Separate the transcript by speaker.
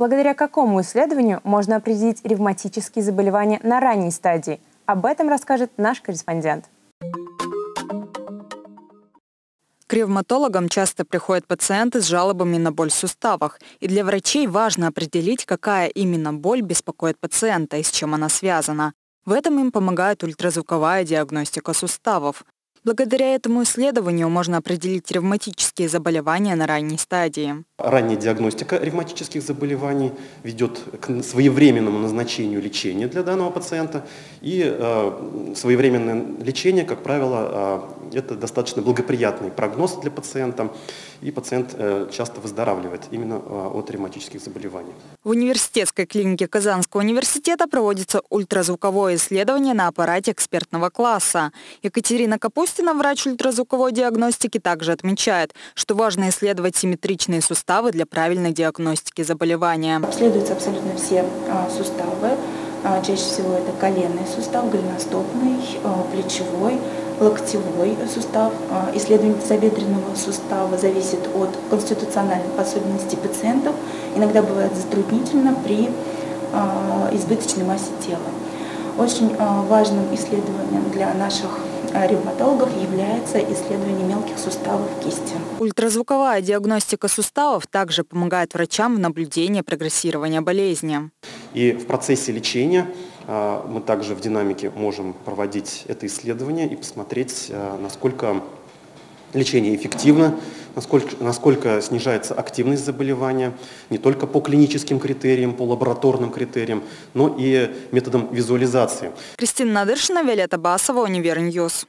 Speaker 1: Благодаря какому исследованию можно определить ревматические заболевания на ранней стадии? Об этом расскажет наш корреспондент.
Speaker 2: К ревматологам часто приходят пациенты с жалобами на боль в суставах, и для врачей важно определить, какая именно боль беспокоит пациента и с чем она связана. В этом им помогает ультразвуковая диагностика суставов. Благодаря этому исследованию можно определить ревматические заболевания на ранней стадии.
Speaker 3: Ранняя диагностика ревматических заболеваний ведет к своевременному назначению лечения для данного пациента. И э, своевременное лечение, как правило, э, это достаточно благоприятный прогноз для пациента. И пациент э, часто выздоравливает именно э, от ревматических заболеваний.
Speaker 2: В университетской клинике Казанского университета проводится ультразвуковое исследование на аппарате экспертного класса. Екатерина Капустина, врач ультразвуковой диагностики, также отмечает, что важно исследовать симметричные суставы суставы для правильной диагностики заболевания.
Speaker 4: Обследуются абсолютно все а, суставы. А, чаще всего это коленный сустав, голеностопный, а, плечевой, локтевой сустав. Исследование тазобедренного сустава зависит от конституциональных особенностей пациентов. Иногда бывает затруднительно при избыточной массе тела. Очень важным исследованием для наших ревматологов является исследование мелких суставов кисти.
Speaker 2: Ультразвуковая диагностика суставов также помогает врачам в наблюдении прогрессирования болезни.
Speaker 3: И в процессе лечения а, мы также в динамике можем проводить это исследование и посмотреть, а, насколько лечение эффективно, насколько, насколько снижается активность заболевания, не только по клиническим критериям, по лабораторным критериям, но и методом визуализации.
Speaker 2: Кристина Надыршина, Виолетта Басова, Univer News.